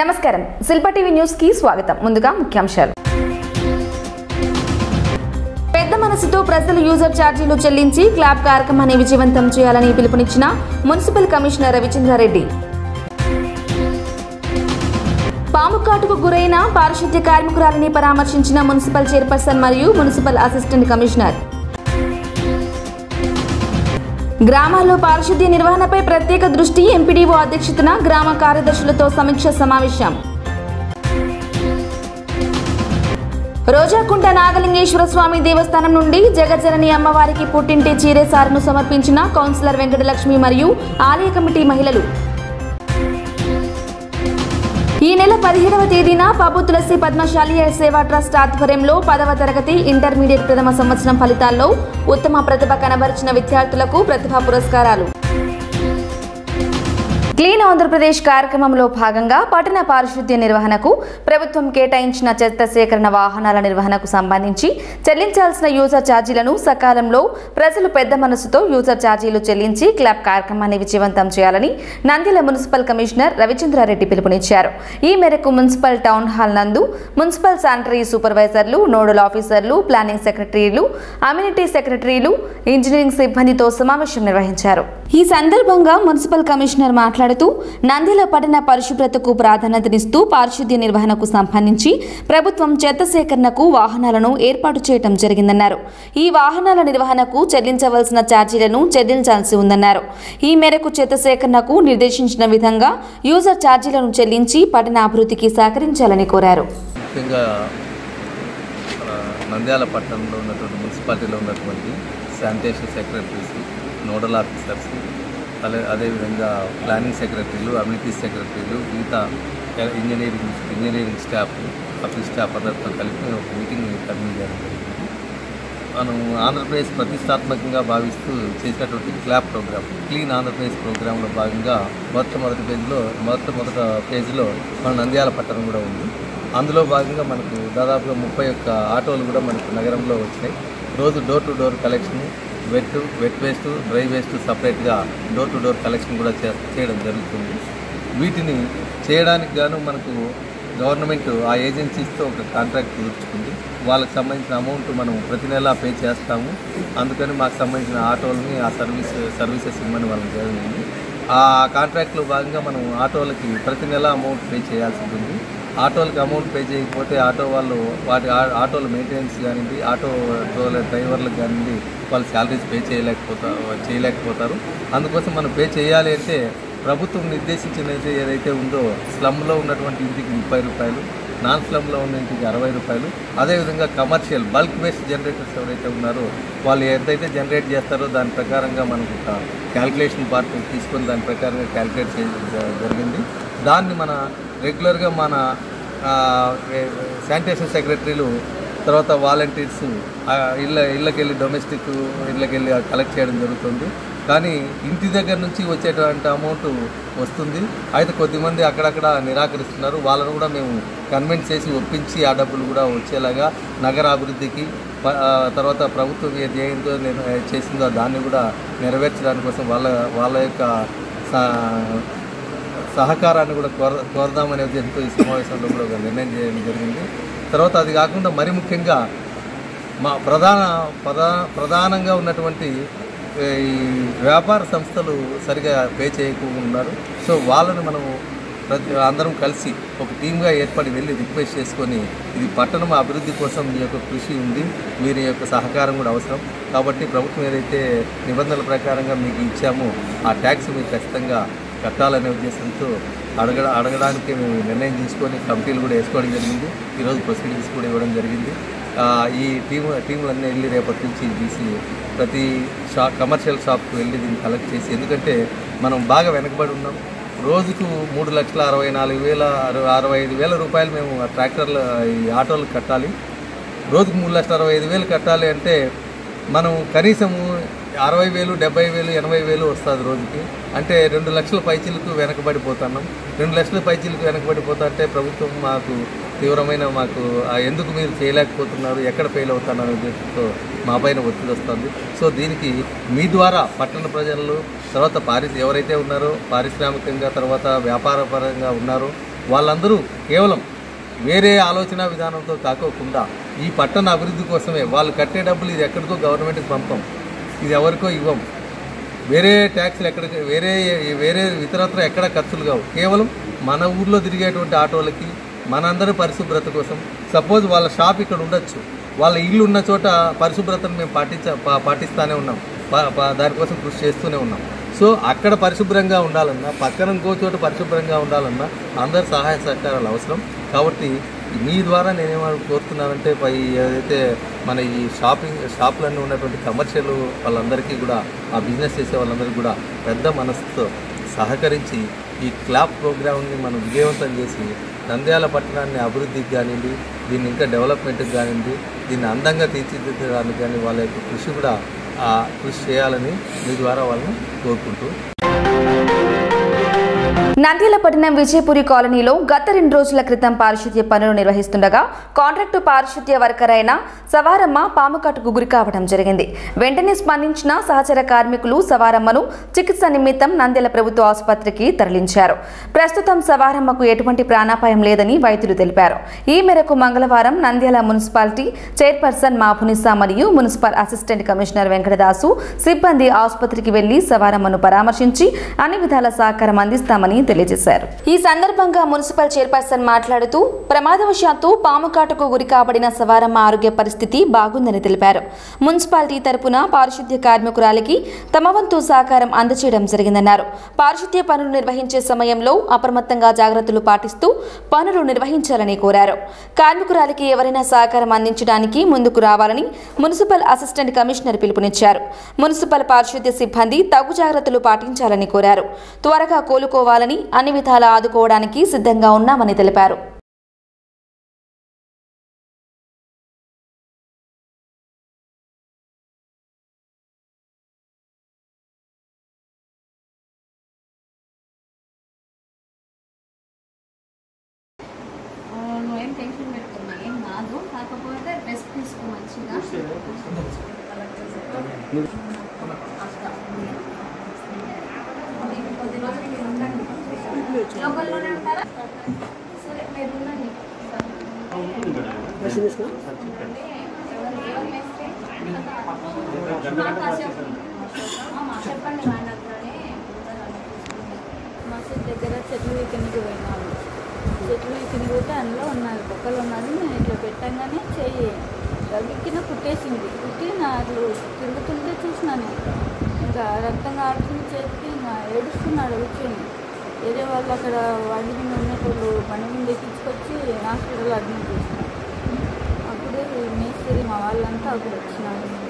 నమస్కారం. శిల్ప టీవీ న్యూస్కి స్వాగతం. ముందుగా ముఖ్యాంశాలు. పెద్ద మనసుతో ప్రజలు యూజర్ ఛార్జీలు చెల్లించి క్లాబ్ కార్యక్రమాన్ని విజయవంతం చేయాలని పిలుపునిచ్చిన మున్సిపల్ కమిషనర్ రవిచంద్రారెడ్డి. పాము కాటుకు గురైన పారిశుద్ధ్య కార్మికురాలని పరామర్శించిన మున్సిపల్ చైర్పర్సన్ మరియు మున్సిపల్ అసిస్టెంట్ కమిషనర్. గ్రామాల్లో పారిశుద్ధ్య నిర్వహణపై ప్రత్యేక దృష్టి ఎంపీడీఓ అధ్యక్షతన గ్రామ కార్యదర్శులతో సమీక్ష సమావేశం. రోజాకుంట నాగలింగేశ్వర స్వామి దేవస్థానం నుండి జగజ్జనని అమ్మవారికి పుట్టింటి చీరేసారును సమర్పించిన కౌన్సిలర్ వెంకటలక్ష్మి మరియు ఆలయ కమిటీ మహిళలు ఈ నెల పదిహేడవ తేదీన పాపు తులసి పద్మశాలి సేవా ట్రస్ట్ ఆధ్వర్యంలో పదవ తరగతి ఇంటర్మీడియట్ ప్రథమ సంవత్సరం ఫలితాల్లో ఉత్తమ ప్రతిభ కనబరిచిన విద్యార్థులకు ప్రతిభా పురస్కారాలు. క్లీన్ ఆంధ్రప్రదేశ్ కార్యక్రమంలో భాగంగా పట్టణ పారిశుద్ధ్య నిర్వహణకు ప్రభుత్వం కేటాయించిన చెత్త సేకరణ వాహనాల నిర్వహణకు సంబంధించి చెల్లించాల్సిన యూజర్ ఛార్జీలను సకాలంలో ప్రజలు పెద్ద మనసుతో యూజర్ ఛార్జీలు చెల్లించి క్లబ్ కార్యక్రమాన్ని విజయవంతం చేయాలని నంద్యాల మున్సిపల్ కమిషనర్ రవిచంద్రారెడ్డి పిలుపునిచ్చారు. ఈ మేరకు మున్సిపల్ టౌన్ హాల్ నందు మున్సిపల్ శానిటరీ సూపర్వైజర్లు నోడల్ ఆఫీసర్లు ప్లానింగ్ సెక్రటరీలు అమ్యూనిటీ సెక్రటరీలు ఇంజనీరింగ్ సిబ్బందితో సమావేశం నిర్వహించారు. ఈ సందర్భంగా మున్సిపల్ కమిషనర్ మాట్లాడుతూ నంద్యాల పట్టణ పరిశుభ్రతకు ప్రాధాన్యతనిస్తూ పారిశుద్ధ్య నిర్వహణకు సంబంధించి ప్రభుత్వం చెత్త సేకరణకు వాహనాలను ఏర్పాటు చేయడం జరిగిందన్నారు. ఈ వాహనాల నిర్వహణకు చెల్లించవలసిన ఛార్జీలను చెల్లించాల్సి ఉందన్నారు. ఈ మేరకు చెత్త సేకరణకు నిర్దేశించిన విధంగా యూజర్ ఛార్జీలను చెల్లించి పట్టణ అభివృద్ధికి సహకరించాలని కోరారు. నంద్యాల పట్టణంలో ఉన్నటువంటి మున్సిపాలిటీలో ఉన్నటువంటి శానిటేషన్ సెక్రటరీస్ నోడల్ ఆఫీసర్స్ అదే అదేవిధంగా ప్లానింగ్ సెక్రటరీలు అమ్యూనిటీ సెక్రటరీలు మిగతా engineering engineering staff office staff అందరితో కలిపి ఒక మీటింగ్ కన్వీన్ చేయడం జరిగింది. మనం ఆంధ్రప్రదేశ్ ప్రతిష్టాత్మకంగా భావిస్తూ చేసినటువంటి క్లాప్ ప్రోగ్రామ్ క్లీన్ ఆంధ్రప్రదేశ్ ప్రోగ్రాంలో భాగంగా మొట్టమొదటి పేజీలో మొట్టమొదట పేజీలో మన నంద్యాల పట్టణం కూడా ఉంది. అందులో భాగంగా మనకు దాదాపుగా ముప్పై ఒక్క ఆటోలు కూడా మనకు నగరంలో వచ్చినాయి రోజు door to door collection wet wet waste dry waste సపరేట్గా డోర్ టు డోర్ కలెక్షన్ కూడా చే చేయడం జరుగుతుంది. వీటిని చేయడానికి గాను మనకు గవర్నమెంట్ ఆ ఏజెన్సీస్తో ఒక కాంట్రాక్ట్ కుదుర్చుకుంది. వాళ్ళకి సంబంధించిన అమౌంట్ మనం ప్రతి నెల పే చేస్తాము. అందుకని మాకు సంబంధించిన ఆటోలని ఆ సర్వీస్ సర్వీసెస్ ఇవ్వమని వాళ్ళకి జరిగింది ఆ కాంట్రాక్ట్లో భాగంగా మనం ఆటోలకి ప్రతి నెల అమౌంట్ పే చేయాల్సి ఉంటుంది. ఆటోలకి అమౌంట్ పే చేయకపోతే ఆటో వాళ్ళు వాటి ఆ- ఆటోల మెయింటెనెన్స్ కానివ్వండి ఆటో డ్రైవర్లకు కానివ్వండి వాళ్ళు శాలరీస్ పే చేయలేకపోతా చేయలేకపోతారు. అందుకోసం మనం పే చేయాలి అంటే ప్రభుత్వం నిర్దేశించినది ఏదైతే ఉందో స్లమ్లో ఉన్నటువంటి ఇంటికి ముప్పై రూపాయలు నాన్ స్లమ్లో ఉన్న ఇంటికి అరవై రూపాయలు అదేవిధంగా కమర్షియల్ బల్క్ వేస్ట్ జనరేటర్స్ ఎవరైతే ఉన్నారో వాళ్ళు ఎంతైతే జనరేట్ చేస్తారో దాని ప్రకారంగా మనకు క్యాల్కులేషన్ పార్ట్ తీసుకొని దాని ప్రకారంగా క్యాల్కులేట్ చేయడం జరిగింది. దాన్ని మన రెగ్యులర్గా మన శానిటేషన్ సెక్రటరీలు తర్వాత వాలంటీర్స్ ఇళ్ళ ఇళ్ళకెళ్ళి డొమెస్టిక్ ఇళ్ళకెళ్ళి కలెక్ట్ చేయడం జరుగుతుంది. కానీ ఇంటి దగ్గర నుంచి వచ్చేటువంటి అమౌంట్ వస్తుంది. అయితే కొద్దిమంది అక్కడక్కడ నిరాకరిస్తున్నారు. వాళ్ళను కూడా మేము కన్విన్స్ చేసి ఒప్పించి ఆ డబ్బులు కూడా వచ్చేలాగా నగరాభివృద్ధికి తర్వాత ప్రభుత్వం ఏ ధ్యేయంతో చేసిందో దాన్ని కూడా నెరవేర్చడానికి కోసం వాళ్ళ వాళ్ళ యొక్క సా- సహకారాన్ని కూడా కోర కోరదామనే ఉద్దేశంతో ఈ సమావేశంలో కూడా ఒక నిర్ణయం చేయడం జరిగింది. తర్వాత అది కాకుండా మరి ముఖ్యంగా మా ప్రధాన ప్రధా ప్రధానంగా ఉన్నటువంటి ఈ వ్యాపార సంస్థలు సరిగా పే చేయకుండా ఉన్నారు. సో వాళ్ళని మనము ప్రతి అందరం కలిసి ఒక టీమ్గా ఏర్పడి వెళ్ళి రిక్వెస్ట్ చేసుకొని ఇది పట్టణం అభివృద్ధి కోసం మీ యొక్క కృషి ఉంది. మీరు యొక్క సహకారం కూడా అవసరం. కాబట్టి ప్రభుత్వం ఏదైతే నిబంధనల ప్రకారంగా మీకు ఇచ్చామో ఆ ట్యాక్స్ మీరు ఖచ్చితంగా కట్టాలనే ఉద్దేశంతో అడగ అడగడానికి మేము నిర్ణయం తీసుకొని కమిటీలు కూడా వేసుకోవడం జరిగింది. ఈరోజు ప్రొసీడింగ్స్ కూడా ఇవ్వడం జరిగింది. ఈ టీము టీములన్నీ వెళ్ళి రేపటి నుంచి తీసి ప్రతి షాప్ కమర్షియల్ షాప్కి వెళ్ళి దీన్ని కలెక్ట్ చేసి ఎందుకంటే మనం బాగా వెనకబడి ఉన్నాం. రోజుకు మూడు లక్షల అరవై నాలుగు వేల అరవై ఐదు వేల రూపాయలు మేము ఆ ఈ ఆటోలు కట్టాలి. రోజుకు మూడు లక్షల అరవై ఐదు వేలు కట్టాలి అంటే మనం కనీసము అరవై వేలు డెబ్బై వేలు ఎనభై వేలు వస్తుంది రోజుకి. అంటే రెండు లక్షల పైచీలకు వెనకబడిపోతున్నాం. రెండు లక్షల పైచీలకు వెనకబడిపోతా అంటే ప్రభుత్వం మాకు తీవ్రమైన మాకు ఎందుకు మీరు చేయలేకపోతున్నారు ఎక్కడ ఫెయిల్ అవుతున్నారు ఉద్దేశంతో మా పైన ఒత్తిడి వస్తుంది. సో దీనికి మీ ద్వారా పట్టణ ప్రజలు తర్వాత పారి ఎవరైతే ఉన్నారో పారిశ్రామికంగా తర్వాత వ్యాపారపరంగా ఉన్నారో వాళ్ళందరూ కేవలం వేరే ఆలోచన విధానంతో కాకోకుండా ఈ పట్టణ అభివృద్ధి కోసమే వాళ్ళు కట్టే డబ్బులు ఇది ఎక్కడికో గవర్నమెంట్కి పంపం. ఇది ఎవరికో ఇవ్వం. వేరే ట్యాక్స్లు ఎక్కడ వేరే వేరే ఇతరత్ర ఎక్కడ ఖర్చులు కావు. కేవలం మన ఊర్లో తిరిగేటువంటి ఆటోలకి మనందరి పరిశుభ్రత కోసం. సపోజ్ వాళ్ళ షాప్ ఇక్కడ ఉండొచ్చు. వాళ్ళ ఇల్లు ఉన్న చోట పరిశుభ్రతను మేము పాటించ పాటిస్తూనే పాటిస్తానే ఉన్నాం. దానికోసం కృషి చేస్తూనే ఉన్నాం. సో అక్కడ పరిశుభ్రంగా ఉండాలన్నా పక్కన ఇంకో చోట పరిశుభ్రంగా ఉండాలన్నా అందరి సహాయ సహకారాలు అవసరం. కాబట్టి మీ ద్వారా నేనేమని కోరుతున్నానంటే పై ఏదైతే మన ఈ షాపింగ్ షాపులన్నీ ఉన్నటువంటి కమర్షియల్ వాళ్ళందరికీ కూడా ఆ బిజినెస్ చేసే వాళ్ళందరికీ కూడా పెద్ద మనసుతో సహకరించి ఈ క్లాప్ ప్రోగ్రామ్ని మనం విజయవంతం చేసి నంద్యాల పట్టణాన్ని అభివృద్ధికి కానివ్వండి దీన్ని ఇంకా డెవలప్మెంట్కి కానివ్వండి దీన్ని అందంగా తీర్చిదిద్దడానికి కానీ వాళ్ళ యొక్క కృషి కూడా ఆ కృషి చేయాలని మీ ద్వారా వాళ్ళని కోరుకుంటూ నంద్యాలపట్నం విజయపురి కాలనీలో గత రెండు రోజుల క్రితం పారిశుద్ధ్య పనులు నిర్వహిస్తుండగా కాంట్రాక్టు పారిశుద్ధ్య వర్కర్ అయిన సవారమ్మ పాముకాటుకు గురి కావడం జరిగింది. వెంటనే స్పందించిన సహచర కార్మికులు సవారమ్మను చికిత్స నిమిత్తం నంద్యాల ప్రభుత్వ ఆసుపత్రికి తరలించారు. ప్రస్తుతం సవారమ్మకు ఎటువంటి ప్రాణాపాయం లేదని వైద్యులు తెలిపారు. ఈ మేరకు మంగళవారం నంద్యాల మున్సిపాలిటీ చైర్పర్సన్ మాభునిసా మరియు మున్సిపల్ అసిస్టెంట్ కమిషనర్ వెంకటదాసు సిబ్బంది ఆసుపత్రికి వెళ్ళి సవారమ్మను పరామర్శించి అన్ని విధాల సహకారం అందిస్తామని తెలియజేశారు. ఈ సందర్భంగా మున్సిపల్ చైర్పర్సన్ మాట్లాడుతూ ప్రమాదవశాత్తు పాము కాటుకు గురి కాబడిన సవారమ్మ ఆరోగ్య పరిస్థితి బాగుందని తెలిపారు. మున్సిపాలిటీ తరపున పారిశుద్ధ్య కార్మికురాలికి తమ వంతు సహకారం అందచేయడం జరిగిందన్నారు. పారిశుద్ధ్య పనులు నిర్వహించే సమయంలో అప్రమత్తంగా జాగ్రత్తలు పాటిస్తూ పనులు నిర్వహించాలని కోరారు. కార్మికురాలికి ఎవరైనా సహకారం అందించడానికి ముందుకు రావాలని మున్సిపల్ అసిస్టెంట్ కమిషనర్ పిలుపునిచ్చారు. మున్సిపల్ పారిశుద్ధ్య సిబ్బంది తగు జాగ్రత్తలు పాటించాలని కోరారు. త్వరగా కోలుకోవాలని అన్ని విధాలా ఆదుకోవడానికి సిద్ధంగా ఉన్నామని తెలిపారు ఆ, నువ్వేం టెన్షన్ పెట్టుకున్నా ఏం కాదు కాకపోతే రెస్ట్ తీసుకో మంచిగా కొద్ది- కొద్ది రోజులు మీరు ఉండండి లోకల్లోనే ఉంటారా సరే మీరు ఉండండి ఎవరు ఎవరు మేస్తే? ఆ, కాసేపు. ఆ, చెప్పండి మా దగ్గరనే మసీద్ దగ్గర చెట్లు కిందకి పోయినాము చెట్లు కింద పోతే అందులో ఉన్నారు బొక్కలు ఉన్నది నేను ఇట్లా పెట్టంగానే చెయ్యి. రవికిన కుట్టేసింది. కుట్టి నాకు తిరుగుతుంటే చూసినాను ఇంకా రక్తం కాడుతుంది చేతికి ఇంకా ఏడుస్తున్నాడు కూర్చొని. వేరే వాళ్ళు అక్కడ వండి మీద ఉన్నప్పుడు బండి మీద ఎక్కించుకొచ్చి హాస్పిటల్ అడ్మిట్ చేసినారు. అప్పుడే మేస్త్రి మా వాళ్ళంతా అప్పుడు వచ్చినారు.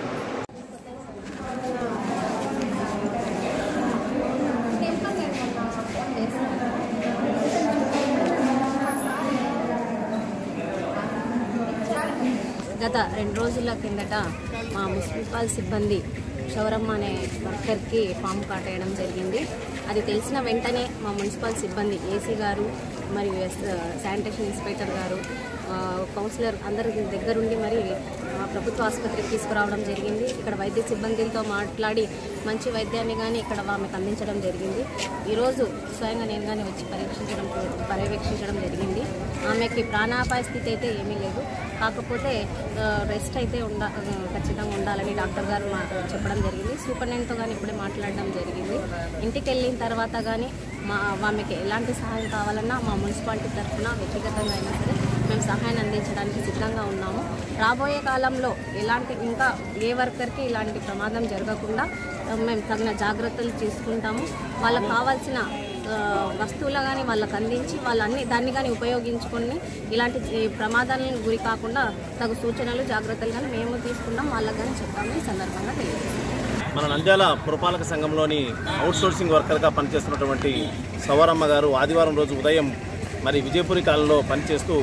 గత రెండు రోజుల కిందట మా మున్సిపల్ సిబ్బంది క్షౌరమ్మ అనే వర్కర్కి పాము కాటేయడం జరిగింది. అది తెలిసిన వెంటనే మా మున్సిపల్ సిబ్బంది ఏసీ గారు మరియు ఎస్ శానిటేషన్ ఇన్స్పెక్టర్ గారు కౌన్సిలర్ అందరి దగ్గరుండి మరి ప్రభుత్వ ఆసుపత్రికి తీసుకురావడం జరిగింది. ఇక్కడ వైద్య సిబ్బందితో మాట్లాడి మంచి వైద్యాన్ని కానీ ఇక్కడ ఆమెకు అందించడం జరిగింది. ఈరోజు స్వయంగా నేను కానీ వచ్చి పరీక్షించడం పర్యవేక్షించడం జరిగింది. ఆమెకి ప్రాణాపాయ స్థితి అయితే ఏమీ లేదు. కాకపోతే రెస్ట్ అయితే ఉండ ఖచ్చితంగా ఉండాలని డాక్టర్ గారు చెప్పడం జరిగింది. సూపరింటెండెంట్తో కానీ ఇప్పుడే మాట్లాడడం జరిగింది. ఇంటికి వెళ్ళిన తర్వాత కానీ మా ఆమెకి ఎలాంటి సహాయం కావాలన్నా మా మున్సిపాలిటీ తరఫున వ్యక్తిగతంగా అయినా సరే మేము సహాయాన్ని అందించడానికి సిద్ధంగా ఉన్నాము. రాబోయే కాలంలో ఎలాంటి ఇంకా ఏ వర్కర్కి ఇలాంటి ప్రమాదం జరగకుండా మేము తగిన జాగ్రత్తలు తీసుకుంటాము. వాళ్ళకు కావాల్సిన వస్తువులు కానీ వాళ్ళకి అందించి వాళ్ళన్ని దాన్ని కానీ ఉపయోగించుకొని ఇలాంటి ప్రమాదాలను గురి కాకుండా తగు సూచనలు జాగ్రత్తలు కానీ మేము తీసుకున్నాం వాళ్ళకి కానీ చెప్తాము ఈ సందర్భంగా తెలియజేస్తాం మన నంద్యాల పురపాలక సంఘంలోని అవుట్సోర్సింగ్ వర్కర్గా పనిచేస్తున్నటువంటి సవరమ్మ గారు ఆదివారం రోజు ఉదయం మరి విజయపురి కాలంలో పనిచేస్తూ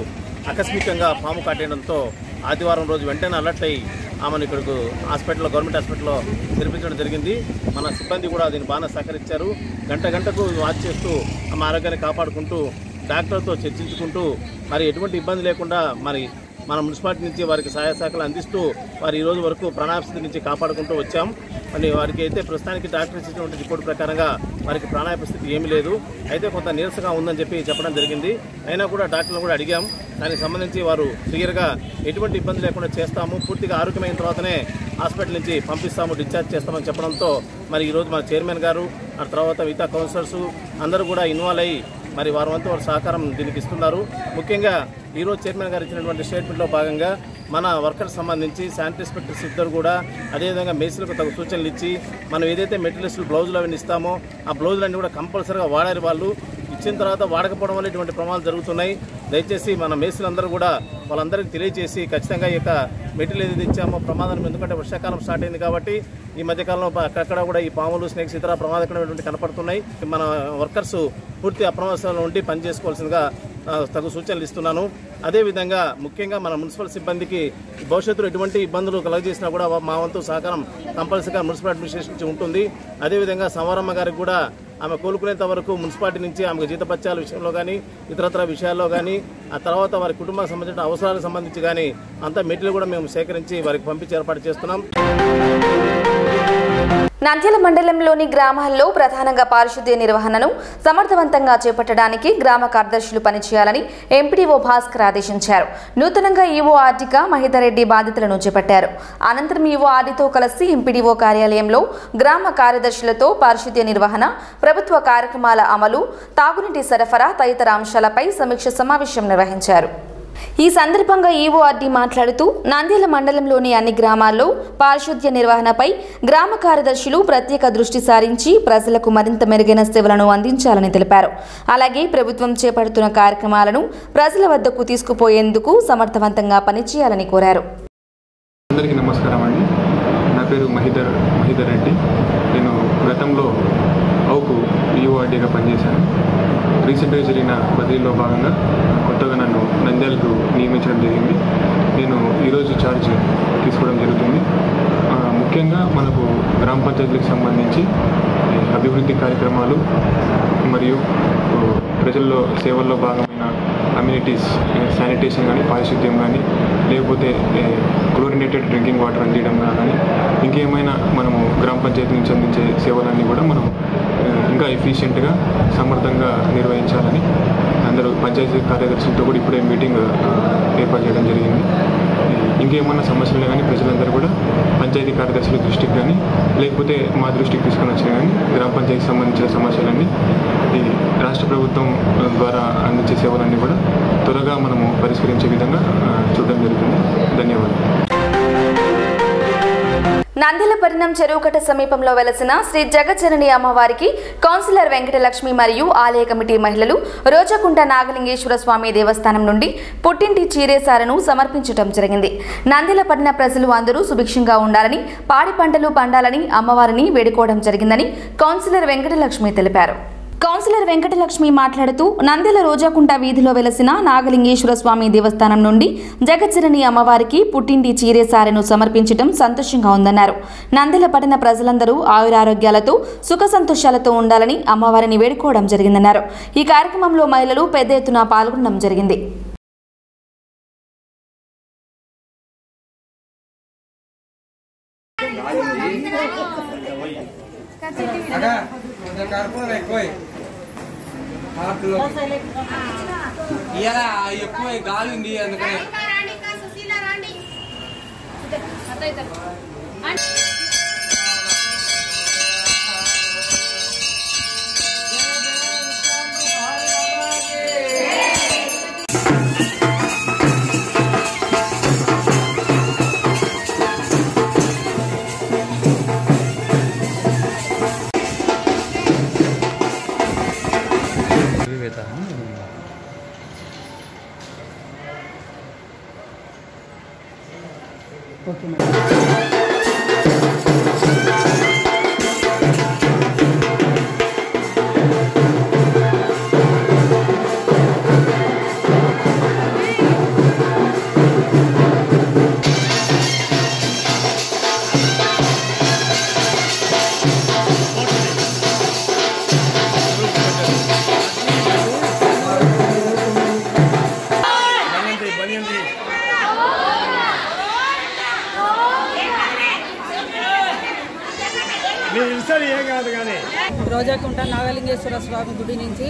ఆకస్మికంగా పాము కాటేయడంతో ఆదివారం రోజు వెంటనే అలర్ట్ అయ్యి ఆమెను ఇక్కడకు హాస్పిటల్లో గవర్నమెంట్ హాస్పిటల్లో చేర్పించడం జరిగింది. మన సిబ్బంది కూడా దీన్ని బాగా సహకరించారు. గంట గంటకు వాచ్ చేస్తూ ఆమె ఆరోగ్యాన్ని కాపాడుకుంటూ డాక్టర్తో చర్చించుకుంటూ మరి ఎటువంటి ఇబ్బంది లేకుండా మరి మన మున్సిపాలిటీ నుంచి వారికి సహాయ శాఖలు అందిస్తూ వారు ఈ రోజు వరకు ప్రాణాపస్థితి నుంచి కాపాడుకుంటూ వచ్చాం. మరి వారికి అయితే ప్రస్తుతానికి డాక్టర్ ఇచ్చినటువంటి రిపోర్ట్ ప్రకారంగా వారికి ప్రాణాయ పరిస్థితి ఏమీ లేదు. అయితే కొంత నీరసంగా ఉందని చెప్పి చెప్పడం జరిగింది. అయినా కూడా డాక్టర్లు కూడా అడిగాం. దానికి సంబంధించి వారు క్లియర్గా ఎటువంటి ఇబ్బంది లేకుండా చేస్తాము. పూర్తిగా ఆరోగ్యమైన తర్వాతనే హాస్పిటల్ నుంచి పంపిస్తాము డిశ్చార్జ్ చేస్తామని చెప్పడంతో మరి ఈరోజు మన చైర్మన్ గారు ఆ తర్వాత మిగతా కౌన్సిలర్స్ అందరూ కూడా ఇన్వాల్వ్ అయ్యి మరి వారి వంతు వారి సహకారం దీనికి ఇస్తున్నారు. ముఖ్యంగా ఈరోజు చైర్మన్ గారు ఇచ్చినటువంటి స్టేట్మెంట్లో భాగంగా మన వర్కర్స్ సంబంధించి శానిటరీ ఇన్స్పెక్టర్స్ ఇద్దరు కూడా అదేవిధంగా మేసులకు తగు సూచనలు ఇచ్చి మనం ఏదైతే మెటీరియల్స్ బ్లౌజులు అవన్నీ ఇస్తామో ఆ బ్లౌజులన్నీ కూడా కంపల్సరీగా వాడారు వాళ్ళు. ఇచ్చిన తర్వాత వాడకపోవడం వల్ల ఇటువంటి ప్రమాదాలు జరుగుతున్నాయి. దయచేసి మన మేసులందరూ కూడా వాళ్ళందరికీ తెలియజేసి ఖచ్చితంగా ఈ యొక్క మెటీరియల్ ఏదైతే ఇచ్చామో ప్రమాదం ఎందుకంటే వర్షాకాలం స్టార్ట్ అయింది కాబట్టి ఈ మధ్యకాలంలో అక్కడక్కడ కూడా ఈ పాములు స్నేక్స్ ఇతర ప్రమాదకరమైనటువంటి కనపడుతున్నాయి. మన వర్కర్స్ పూర్తి అప్రమత్తంలో ఉండి పనిచేసుకోవాల్సిందిగా తగు సూచనలు ఇస్తున్నాను. అదేవిధంగా ముఖ్యంగా మన మున్సిపల్ సిబ్బందికి భవిష్యత్తులో ఎటువంటి ఇబ్బందులు కలగజేసినా కూడా మా వంతు సహకారం కంపల్సరీగా మున్సిపల్ అడ్మినిస్ట్రేషన్ నుంచి ఉంటుంది అదేవిధంగా సంవరమ్మ గారికి కూడా ఆమె కోలుకునేంత వరకు మున్సిపాలిటీ నుంచి ఆమెకు జీతపత్యాల విషయంలో కానీ ఇతరత్ర విషయాల్లో కానీ ఆ తర్వాత వారి కుటుంబానికి సంబంధించిన అవసరాలకు సంబంధించి కానీ అంతా మెటీరియల్ కూడా మేము సేకరించి వారికి పంపించి ఏర్పాటు చేస్తున్నాం. నంద్యాల మండలంలోని గ్రామాల్లో ప్రధానంగా పారిశుద్ధ్య నిర్వహణను సమర్థవంతంగా చేపట్టడానికి గ్రామ కార్యదర్శులు పనిచేయాలని ఎంపీడీఓ భాస్కర్ ఆదేశించారు. నూతనంగా ఈవో ఆర్టిక మహితారెడ్డి బాధ్యతలను చేపట్టారు. అనంతరం ఈవో ఆర్డీతో కలిసి ఎంపీడీఓ కార్యాలయంలో గ్రామ కార్యదర్శులతో పారిశుద్ధ్య నిర్వహణ ప్రభుత్వ కార్యక్రమాల అమలు తాగునీటి సరఫరా తదితర అంశాలపై సమీక్ష సమావేశం నిర్వహించారు. ఈ సందర్భంగా ఈఓఆర్డీ మాట్లాడుతూ నంద్యాల మండలంలోని అన్ని గ్రామాల్లో పారిశుద్ధ్య నిర్వహణపై గ్రామ కార్యదర్శులు ప్రత్యేక దృష్టి సారించి ప్రజలకు మరింత మెరుగైన సేవలను అందించాలని తెలిపారు. అలాగే ప్రభుత్వం చేపడుతున్న కార్యక్రమాలను ప్రజల వద్దకు తీసుకుపోయేందుకు సమర్థవంతంగా పనిచేయాలని కోరారు. అందరికీ నమస్కారం అండి. నా పేరు మహిదర్ మహిదర్ రెడ్డి. నేను గతంలో అవుకు ఈఓఆర్డీగా పనిచేశాను. రీసెంట్గా జరిగిన బదిలీలో భాగంగా నంద్యాలకు నియమించడం జరిగింది. నేను ఈరోజు ఛార్జ్ తీసుకోవడం జరుగుతుంది. ముఖ్యంగా మనకు గ్రామ పంచాయతీలకు సంబంధించి అభివృద్ధి కార్యక్రమాలు మరియు ప్రజల్లో సేవల్లో భాగమైన అమ్యూనిటీస్ శానిటేషన్ కానీ పారిశుద్ధ్యం కానీ లేకపోతే క్లోరినేటెడ్ డ్రింకింగ్ వాటర్ అందించడం కానీ ఇంకేమైనా మనము గ్రామ పంచాయతీ నుంచి అందించే సేవలన్నీ కూడా మనం ఇంకా ఎఫిషియెంట్గా సమర్థంగా నిర్వహించాలని అందరూ పంచాయతీ కార్యదర్శులతో కూడా ఇప్పుడే మీటింగ్ ఏర్పాటు చేయడం జరిగింది. ఇంకేమన్నా సమస్యలు కానీ ప్రజలందరూ కూడా పంచాయతీ కార్యదర్శుల దృష్టికి కానీ లేకపోతే మా దృష్టికి తీసుకొని వచ్చినా కానీ గ్రామ పంచాయతీకి సంబంధించిన సమస్యలన్నీ ఈ రాష్ట్ర ప్రభుత్వం ద్వారా అందించే సేవలన్నీ కూడా త్వరగా మనము పరిష్కరించే విధంగా చూడడం జరుగుతుంది. ధన్యవాదాలు. నందిలపట్నం చెరువుకట్ట సమీపంలో వెలసిన శ్రీ జగజ్జనని అమ్మవారికి కౌన్సిలర్ వెంకటలక్ష్మి మరియు ఆలయ కమిటీ మహిళలు రోజకుంట నాగలింగేశ్వర స్వామి దేవస్థానం నుండి పుట్టింటి చీరేసారను సమర్పించడం జరిగింది. నందిలపట్న ప్రజలు అందరూ సుభిక్షంగా ఉండాలని పాడి పంటలు పండాలని అమ్మవారిని వేడుకోవడం జరిగిందని కౌన్సిలర్ వెంకటలక్ష్మి తెలిపారు. కౌన్సిలర్ వెంకటలక్ష్మి మాట్లాడుతూ నందెల రోజాకుంట వీధిలో వెలసిన నాగలింగేశ్వర స్వామి దేవస్థానం నుండి జగజ్జనని అమ్మవారికి పుట్టింటి చీరేసారెను సమర్పించడం సంతోషంగా ఉందన్నారు. నందెల పట్టణ ప్రజలందరూ ఆయురారోగ్యాలతో సుఖ సంతోషాలతో ఉండాలని అమ్మవారిని వేడుకోవడం జరిగిందన్నారు. ఈ కార్యక్రమంలో మహిళలు పెద్ద ఎత్తున పాల్గొనడం జరిగింది. ఇలా ఎక్కువ గాలి ఉంది అందుకని. ご決めくい。రోజాకుంట నాగలింగేశ్వర స్వామి గుడి నుంచి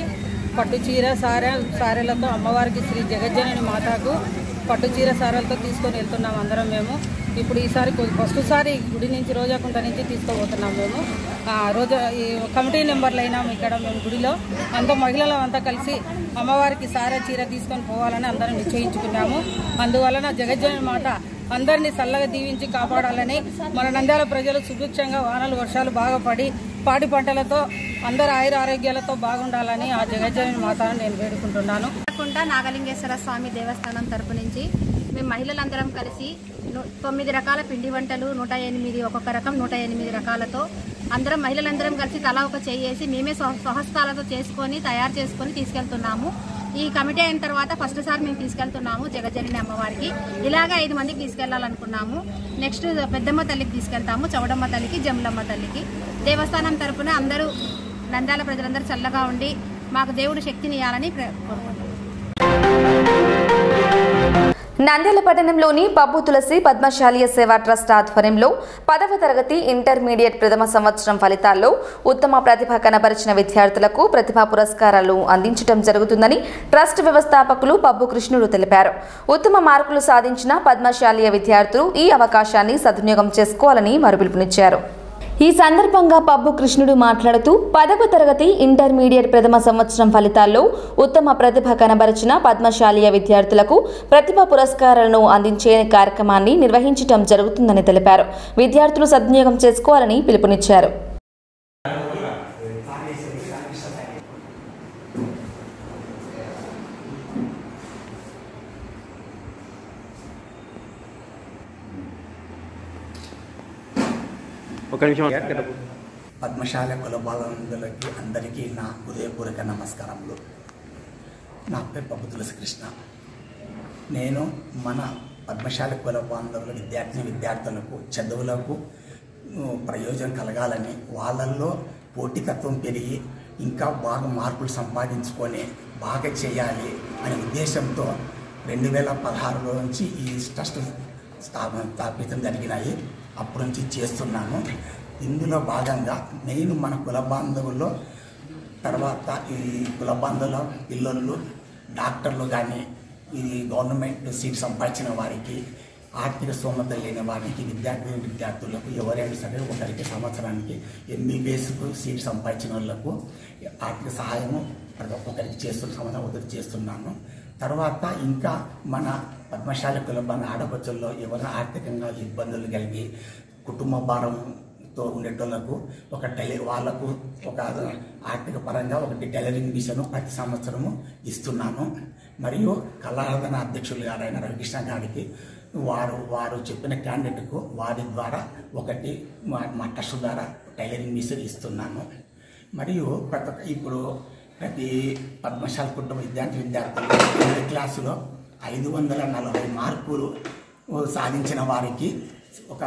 పట్టు చీర సారె సారెలతో అమ్మవారికి శ్రీ జగజ్జనని మాతాకు పట్టు చీర సారెలతో తీసుకొని వెళ్తున్నాం అందరం మేము. ఇప్పుడు ఈసారి ఫస్ట్ సారి గుడి నుంచి రోజాకుంట నుంచి తీసుకోబోతున్నాం మేము. రోజా ఈ కమిటీ నెంబర్లు అయినాం ఇక్కడ మేము గుడిలో అంత మహిళలు అంతా కలిసి అమ్మవారికి సారే చీర తీసుకొని పోవాలని అందరం నిశ్చయించుకున్నాము. అందువలన జగజ్జనని మాట అందరినీ చల్లగా దీవించి కాపాడాలని మన నంద్యాల ప్రజలు సుభిక్షంగా వానలు వర్షాలు బాగా పడి పాడి పంటలతో అందరు ఆయుర ఆరోగ్యాలతో బాగుండాలని ఆ జగజ్జని మాతను నేను వేడుకుంటున్నాను. కాకుండా నాగలింగేశ్వర స్వామి దేవస్థానం తరపు నుంచి మేము మహిళలందరం కలిసి తొమ్మిది రకాల పిండి వంటలు నూట ఎనిమిది ఒక్కొక్క రకం నూట ఎనిమిది రకాలతో అందరం మహిళలందరం కలిసి తలా ఒక చేసి మేమే స్వహస్తాలతో చేసుకొని తయారు చేసుకొని తీసుకెళ్తున్నాము. ఈ కమిటీ అయిన తర్వాత ఫస్ట్ సార్ మేము తీసుకెళ్తున్నాము జగజనని అమ్మవారికి. ఇలాగే ఐదు మందికి తీసుకెళ్ళాలనుకున్నాము. నెక్స్ట్ పెద్దమ్మ తల్లికి తీసుకెళ్తాము చౌడమ్మ తల్లికి జమలమ్మ తల్లికి. దేవస్థానం తరపున అందరూ నంద్యాల ప్రజలందరూ చల్లగా ఉండి మాకు దేవుడు శక్తిని ఇవ్వాలని ప్ర- కోరుకుంటున్నాం నంద్యాల పట్టణంలోని పబ్బు తులసి పద్మశాలీయ సేవా ట్రస్ట్ ఆధ్వర్యంలో పదవ తరగతి ఇంటర్మీడియట్ ప్రథమ సంవత్సరం ఫలితాల్లో ఉత్తమ ప్రతిభ కనబరిచిన విద్యార్థులకు ప్రతిభా పురస్కారాలు అందించడం జరుగుతుందని ట్రస్ట్ వ్యవస్థాపకులు పబ్బు కృష్ణుడు తెలిపారు. ఉత్తమ మార్కులు సాధించిన పద్మశాలీయ విద్యార్థులు ఈ అవకాశాన్ని సద్వినియోగం చేసుకోవాలని వారు పిలుపునిచ్చారు ఈ సందర్భంగా పబ్బు కృష్ణుడు మాట్లాడుతూ పదవ తరగతి ఇంటర్మీడియట్ ప్రథమ సంవత్సరం ఫలితాల్లో ఉత్తమ ప్రతిభ కనబరిచిన పద్మశాలీయ విద్యార్థులకు ప్రతిభ పురస్కారాలను అందించే కార్యక్రమాన్ని నిర్వహించడం జరుగుతుందని తెలిపారు. విద్యార్థులు సద్వినియోగం చేసుకోవాలని పిలుపునిచ్చారు. ఒక నిమిషం. పద్మశాల కులబాలందరికీ అందరికీ నా హృదయపూర్వక నమస్కారములు. నా పేరు పప్పు తులసి కృష్ణ. నేను మన పద్మశాల కుల బాంధవుల విద్యార్థిని విద్యార్థులకు చదువులకు ప్రయోజనం కలగాలని వాళ్ళల్లో పోటీతత్వం పెరిగి ఇంకా బాగా మార్పులు సంపాదించుకొని బాగా చేయాలి అనే ఉద్దేశంతో రెండు వేల పదహారులో నుంచి ఈ ట్రస్ట్ స్థాప స్థాపించడం జరిగినాయి. అప్పటి నుంచి చేస్తున్నాను. ఇందులో భాగంగా నేను మన కుల బాంధవుల్లో తర్వాత ఈ కుల బాంధవుల పిల్లలు డాక్టర్లు కానీ ఈ గవర్నమెంట్ సీట్ సంపాదించిన వారికి ఆర్థిక స్తోమత లేని వారికి విద్యార్థి విద్యార్థులకు ఎవరైనా సరే ఒకరికి సంవత్సరానికి ఎంబీబీఎస్కు సీట్ సంపాదించిన వాళ్ళకు ఆర్థిక సహాయము ప్రతి ఒక్కరికి చేస్తున్న సంవత్సరం ఒకరికి చేస్తున్నాను. తర్వాత ఇంకా మన పద్మశాలకులు మన ఆడపడుచుల్లో ఎవరైనా ఆర్థికంగా ఇబ్బందులు కలిగి కుటుంబ భారంతో ఉండేటోళ్ళకు ఒక టైలర్ వాళ్ళకు ఒక ఆర్థిక పరంగా ఒకటి టైలరింగ్ మిషన్ ప్రతి సంవత్సరము ఇస్తున్నాను. మరియు కళారాధన అధ్యక్షులు గారైన రవికృష్ణ గారికి వారు వారు చెప్పిన క్యాండిడేట్కు వారి ద్వారా ఒకటి మా మా ట్రస్ట్ ద్వారా టైలరింగ్ మిషన్ ఇస్తున్నాను. మరియు ప్రతి ఇప్పుడు ప్రతి పద్మశాల కుటుంబ విద్యార్థి విద్యార్థులు క్లాసులో ఐదు వందల నలభై మార్కులు సాధించిన వారికి ఒక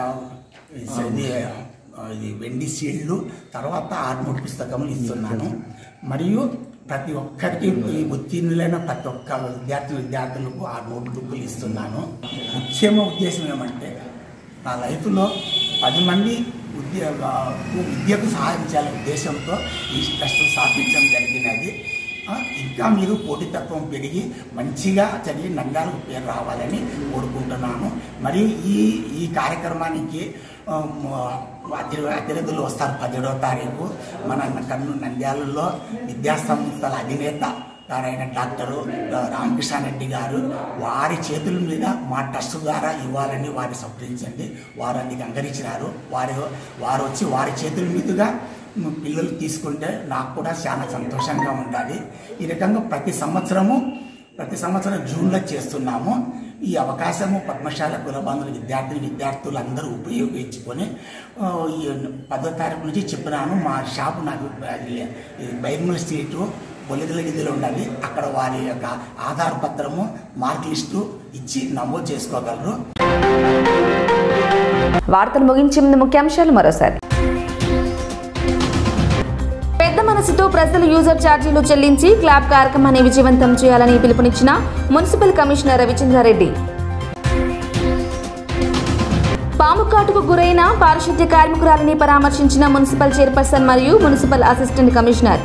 ఇది వెండి సీల్డ్లు తర్వాత ఆర్మూడ్ పుస్తకములు ఇస్తున్నాను. మరియు ప్రతి ఒక్కరికి ఈ ఉత్తీర్ణులైన ప్రతి ఒక్క విద్యార్థి విద్యార్థులకు ఆ నోట్ బుక్లు ఇస్తున్నాను. ముఖ్యమైన ఉద్దేశం ఏమంటే నా లైఫ్లో పది మంది ఉద్యోగ విద్యకు సహాయం చేయాలనే ఉద్దేశంతో ఈ ట్రస్ట్ స్థాపించడం జరిగినది. ఇంకా మీరు పోటీతత్వం పెరిగి మంచిగా చదివి నంగాలకు పేరు రావాలని కోరుకుంటున్నాను. మరి ఈ ఈ కార్యక్రమానికి అతిథులు వస్తారు పదిహేడవ తారీఖు. మన కన్ను నంద్యాలలో విద్యాసంస్థల అధినేత ఆయన డాక్టరు రామకృష్ణారెడ్డి గారు వారి చేతుల మీద మా ట్రస్ట్ ద్వారా ఇవ్వాలని వారిని సంప్రదించండి వారు అందుకు అంగరించినారు వారి వారు వచ్చి వారి చేతుల మీదుగా పిల్లలు తీసుకుంటే నాకు కూడా చాలా సంతోషంగా ఉండాలి. ఈ రకంగా ప్రతి సంవత్సరము ప్రతి సంవత్సరం జూన్లో చేస్తున్నాము. ఈ అవకాశము పద్మశాల కులబంధుల విద్యార్థులు విద్యార్థులు అందరూ ఉపయోగించుకొని ఈ పదో తారీఖు నుంచి చెప్పినాను మా షాపు నాకు బైర్మల్ స్ట్రీటు బొలిదల వీధిలో ఉండాలి. అక్కడ వారి యొక్క ఆధార పత్రము మార్క్ లిస్టు ఇచ్చి నమోదు చేసుకోగలరు. వార్తలు ముగించే ముందు ముఖ్యాంశాలు మరోసారి. పెద్ద మనసుతో ప్రజలు యూజర్ ఛార్జీలు చెల్లించి క్లాబ్ కార్యక్రమాన్ని విజయవంతం చేయాలని పిలుపునిచ్చిన మున్సిపల్ కమిషనర్ రవిచంద్రారెడ్డి. పాము కాటుకు గురైన పారిశుద్ధ్య కార్మికురాలని పరామర్శించిన మున్సిపల్ చైర్పర్సన్ మరియు మున్సిపల్ అసిస్టెంట్ కమిషనర్.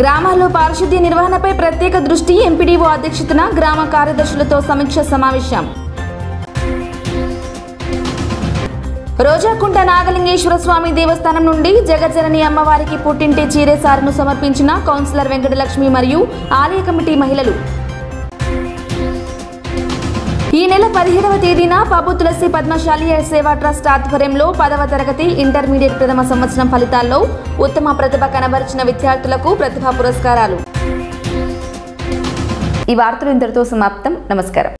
గ్రామాల్లో పారిశుద్ధ్య నిర్వహణపై ప్రత్యేక దృష్టి ఎంపీడీఓ అధ్యక్షతన గ్రామ కార్యదర్శులతో సమీక్ష సమావేశం. రోజాకుంట నాగలింగేశ్వర స్వామి దేవస్థానం నుండి జగజ్జనని అమ్మవారికి పుట్టింటి చీరేసారును సమర్పించిన కౌన్సిలర్ వెంకటలక్ష్మి మరియు ఆలయ కమిటీ మహిళలు. ఈ నెల పదిహేడవ తేదీన పబు తులసి పద్మశాలి సేవా ట్రస్ట్ ఆధ్వర్యంలో పదవ తరగతి ఇంటర్మీడియట్ ప్రథమ సంవత్సరం ఫలితాల్లో ఉత్తమ ప్రతిభ కనబరిచిన విద్యార్థులకు ప్రతిభా పురస్కారాలు. ఈ వార్తలు ఇంతటితో సమాప్తం. నమస్కారం.